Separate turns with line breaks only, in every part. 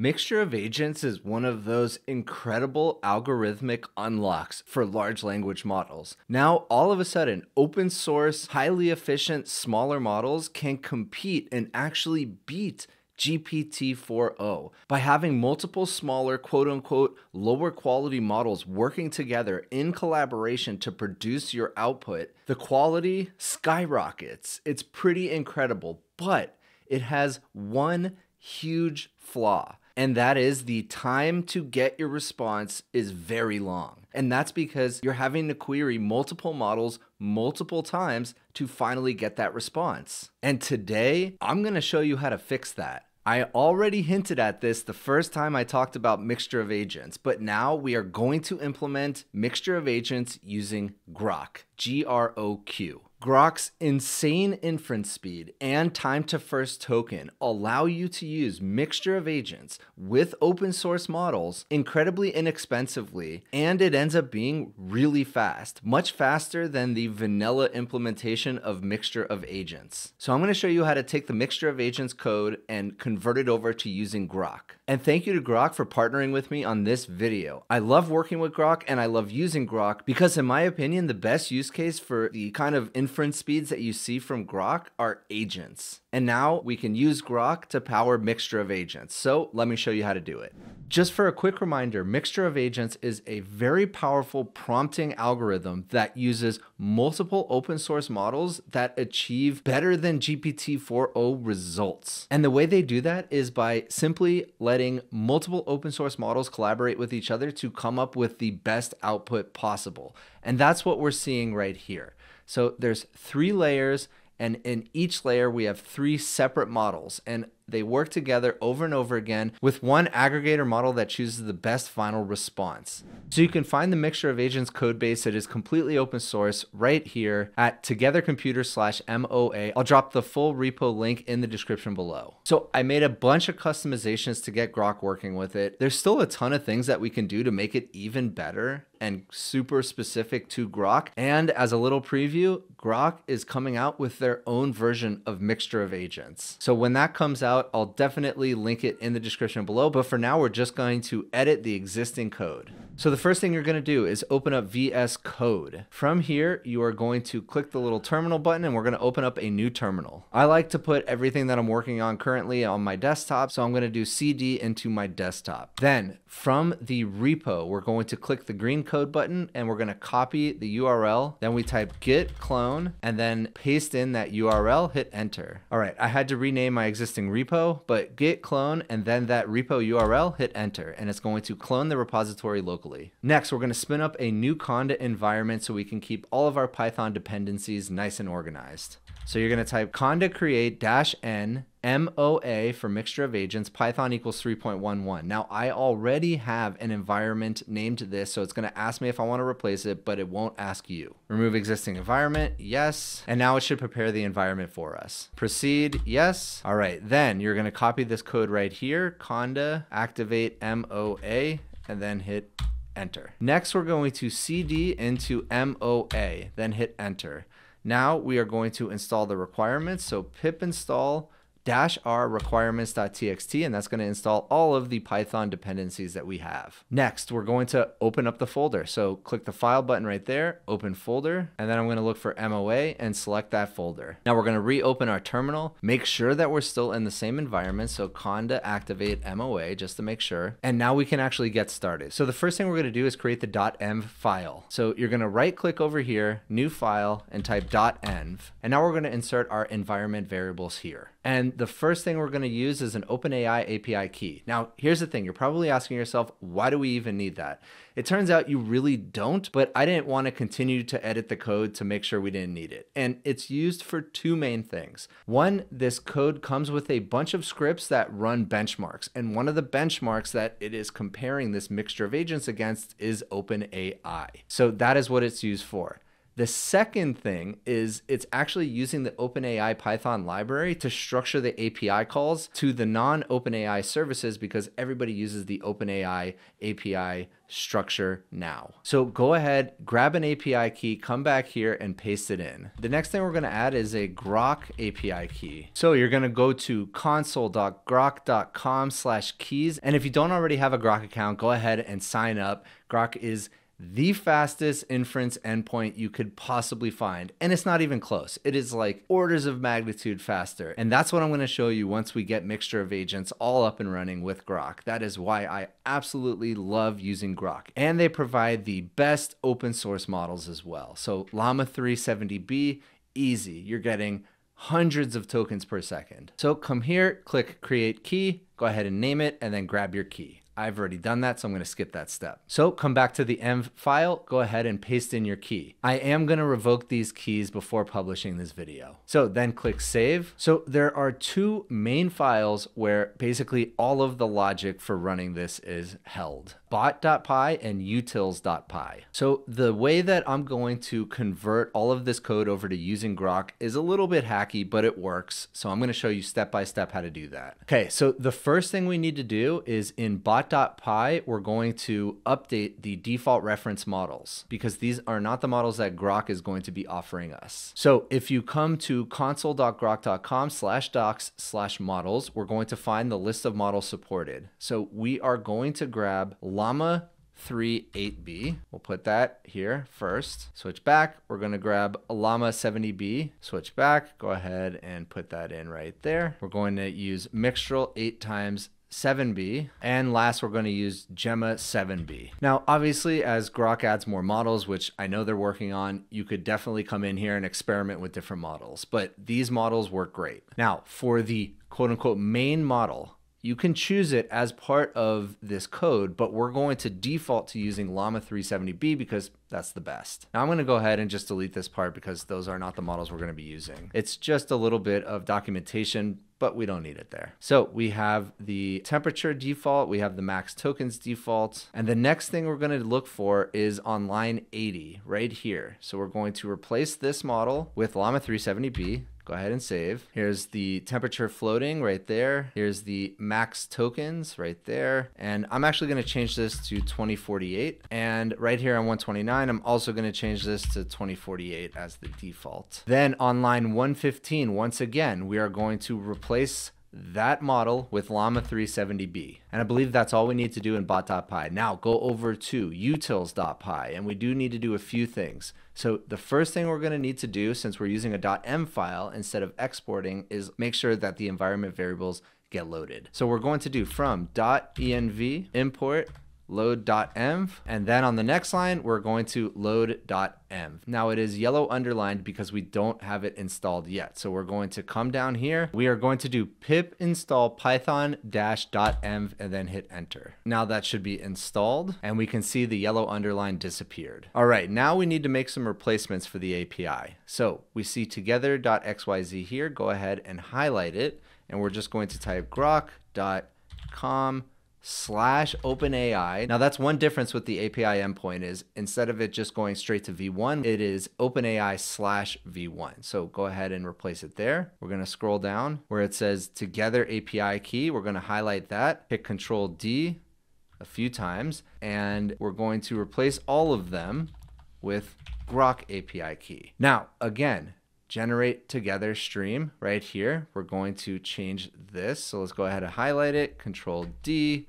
Mixture of Agents is one of those incredible algorithmic unlocks for large language models. Now, all of a sudden, open source, highly efficient, smaller models can compete and actually beat GPT 4o by having multiple smaller, quote unquote, lower quality models working together in collaboration to produce your output. The quality skyrockets. It's pretty incredible, but it has one huge flaw and that is the time to get your response is very long. And that's because you're having to query multiple models multiple times to finally get that response. And today, I'm gonna show you how to fix that. I already hinted at this the first time I talked about mixture of agents, but now we are going to implement mixture of agents using Groq, G R O Q. Groq's insane inference speed and time to first token allow you to use mixture of agents with open source models incredibly inexpensively, and it ends up being really fast, much faster than the vanilla implementation of mixture of agents. So I'm going to show you how to take the mixture of agents code and convert it over to using Groq. And thank you to Groq for partnering with me on this video. I love working with Groq and I love using Groq because in my opinion, the best use case for the kind of inference speeds that you see from Groq are agents. And now we can use Groq to power Mixture of Agents. So let me show you how to do it. Just for a quick reminder, Mixture of Agents is a very powerful prompting algorithm that uses multiple open source models that achieve better than GPT-4o results. And the way they do that is by simply letting multiple open source models collaborate with each other to come up with the best output possible. And that's what we're seeing right here. So there's three layers and in each layer, we have three separate models. And they work together over and over again with one aggregator model that chooses the best final response. So you can find the mixture of agents code base that is completely open source right here at togethercomputer slash MOA. I'll drop the full repo link in the description below. So I made a bunch of customizations to get Groq working with it. There's still a ton of things that we can do to make it even better and super specific to Groq. And as a little preview, Groq is coming out with their own version of Mixture of Agents. So when that comes out, out, I'll definitely link it in the description below. But for now, we're just going to edit the existing code. So the first thing you're going to do is open up VS Code. From here, you are going to click the little terminal button and we're going to open up a new terminal. I like to put everything that I'm working on currently on my desktop. So I'm going to do CD into my desktop. Then from the repo, we're going to click the green code button and we're going to copy the URL. Then we type git clone and then paste in that URL, hit enter. All right, I had to rename my existing repo, but git clone and then that repo URL, hit enter, and it's going to clone the repository locally. Next, we're going to spin up a new conda environment so we can keep all of our Python dependencies nice and organized. So you're going to type conda create dash n MOA for mixture of agents, Python equals 3.11. Now I already have an environment named this, so it's gonna ask me if I wanna replace it, but it won't ask you. Remove existing environment, yes. And now it should prepare the environment for us. Proceed, yes. All right, then you're gonna copy this code right here, conda activate MOA, and then hit enter. Next, we're going to CD into MOA, then hit enter. Now we are going to install the requirements. So pip install dash r requirements.txt, and that's going to install all of the Python dependencies that we have. Next, we're going to open up the folder. So click the file button right there, open folder, and then I'm going to look for MOA and select that folder. Now we're going to reopen our terminal, make sure that we're still in the same environment. So conda activate MOA just to make sure. And now we can actually get started. So the first thing we're going to do is create the .env file. So you're going to right click over here, new file, and type .env. And now we're going to insert our environment variables here. And the first thing we're going to use is an OpenAI API key. Now, here's the thing. You're probably asking yourself, why do we even need that? It turns out you really don't, but I didn't want to continue to edit the code to make sure we didn't need it. And it's used for two main things. One, this code comes with a bunch of scripts that run benchmarks. And one of the benchmarks that it is comparing this mixture of agents against is OpenAI. So that is what it's used for. The second thing is it's actually using the OpenAI Python library to structure the API calls to the non OpenAI services because everybody uses the OpenAI API structure now. So go ahead, grab an API key, come back here and paste it in. The next thing we're gonna add is a Groq API key. So you're gonna go to console.groq.com slash keys. And if you don't already have a grok account, go ahead and sign up. Groq is the fastest inference endpoint you could possibly find. And it's not even close. It is like orders of magnitude faster. And that's what I'm going to show you once we get Mixture of Agents all up and running with Groq. That is why I absolutely love using Groq. And they provide the best open source models as well. So Llama 3 70B, easy. You're getting hundreds of tokens per second. So come here, click create key, go ahead and name it, and then grab your key. I've already done that, so I'm going to skip that step. So come back to the env file, go ahead and paste in your key. I am going to revoke these keys before publishing this video. So then click save. So there are two main files where basically all of the logic for running this is held bot.py and utils.py. So the way that I'm going to convert all of this code over to using Groq is a little bit hacky, but it works. So I'm going to show you step by step how to do that. Okay, so the first thing we need to do is in bot.py, we're going to update the default reference models because these are not the models that Groq is going to be offering us. So if you come to console.groq.com slash docs slash models, we're going to find the list of models supported. So we are going to grab Llama 3 8B. We'll put that here first. Switch back. We're going to grab Llama 70B. Switch back. Go ahead and put that in right there. We're going to use Mixtral 8 times 7B. And last, we're going to use Gemma 7B. Now, obviously, as Groq adds more models, which I know they're working on, you could definitely come in here and experiment with different models. But these models work great. Now, for the quote unquote main model, you can choose it as part of this code, but we're going to default to using Llama 3 70B because that's the best. Now I'm going to go ahead and just delete this part because those are not the models we're going to be using. It's just a little bit of documentation, but we don't need it there. So we have the temperature default, we have the max tokens default, and the next thing we're going to look for is on line 80 right here. So we're going to replace this model with Llama 3 70B. Go ahead and save. Here's the temperature floating right there. Here's the max tokens right there. And I'm actually going to change this to 2048. And right here on 129, I'm also going to change this to 2048 as the default. Then on line 115, once again, we are going to replace that model with Llama 3 70B. And I believe that's all we need to do in bot.py. Now go over to utils.py and we do need to do a few things. So the first thing we're going to need to do since we're using a .m file instead of exporting is make sure that the environment variables get loaded. So we're going to do from .env import load.env. And then on the next line, we're going to load.env. Now it is yellow underlined because we don't have it installed yet. So we're going to come down here. We are going to do pip install python dash dot .env and then hit enter. Now that should be installed and we can see the yellow underline disappeared. All right, now we need to make some replacements for the API. So we see together.xyz here. Go ahead and highlight it. And we're just going to type groq.com slash OpenAI. Now that's one difference with the API endpoint is instead of it just going straight to V1, it is OpenAI slash V1. So go ahead and replace it there. We're going to scroll down where it says together API key. We're going to highlight that, hit control D a few times, and we're going to replace all of them with Groq API key. Now, again, generate together stream right here. We're going to change this. So let's go ahead and highlight it, control D,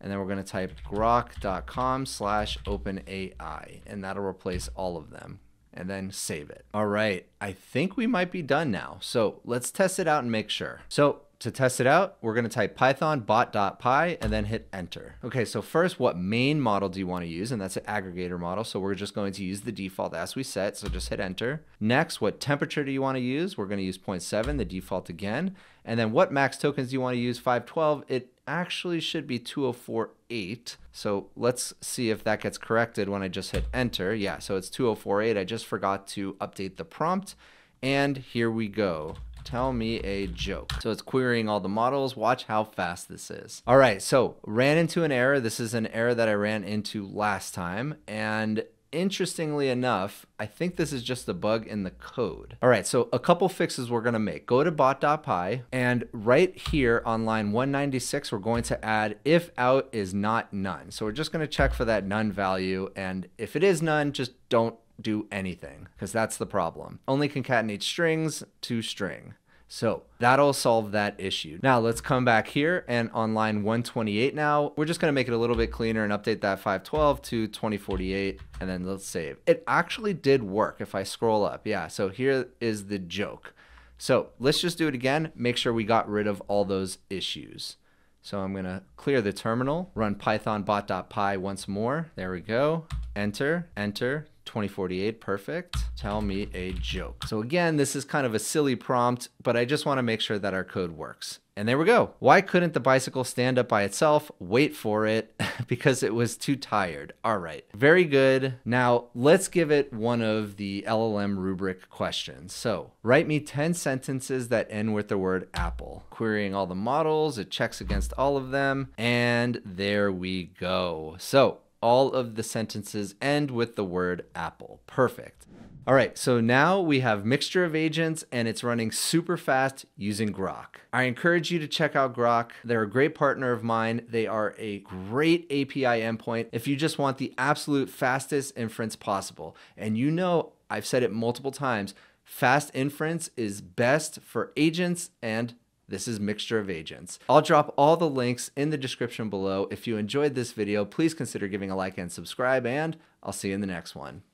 and then we're going to type groq.com slash openai, and that'll replace all of them. And then save it. All right, I think we might be done now. So let's test it out and make sure. So to test it out, we're going to type python bot.py and then hit enter. Okay, so first, what main model do you want to use? And that's an aggregator model. So we're just going to use the default as we set. So just hit enter. Next, what temperature do you want to use? We're going to use 0.7, the default again. And then what max tokens do you want to use? 512. It actually should be 2048. So let's see if that gets corrected when I just hit enter. Yeah, so it's 2048. I just forgot to update the prompt. And here we go. Tell me a joke. So it's querying all the models. Watch how fast this is. All right, so ran into an error. This is an error that I ran into last time. And interestingly enough, I think this is just a bug in the code. All right, so a couple fixes we're gonna make. Go to bot.py and right here on line 196, we're going to add if out is not none. So we're just gonna check for that none value. And if it is none, just don't do anything because that's the problem. Only concatenate strings to string. So that'll solve that issue. Now let's come back here and on line 128 now, we're just gonna make it a little bit cleaner and update that 512 to 2048 and then let's save. It actually did work if I scroll up. Yeah, so here is the joke. So let's just do it again, make sure we got rid of all those issues. So I'm gonna clear the terminal, run python bot.py once more. There we go. Enter, enter, 2048, perfect. Tell me a joke. So again, this is kind of a silly prompt, but I just wanna make sure that our code works. And there we go. Why couldn't the bicycle stand up by itself? Wait for it, because it was too tired. All right, very good. Now let's give it one of the LLM rubric questions. So write me 10 sentences that end with the word apple. Querying all the models, it checks against all of them, and there we go. So all of the sentences end with the word apple. Perfect. All right, so now we have mixture of agents and it's running super fast using Groq. I encourage you to check out Groq. They're a great partner of mine. They are a great API endpoint if you just want the absolute fastest inference possible. And you know, I've said it multiple times, fast inference is best for agents and this is Mixture of Agents. I'll drop all the links in the description below. If you enjoyed this video, please consider giving a like and subscribe, and I'll see you in the next one.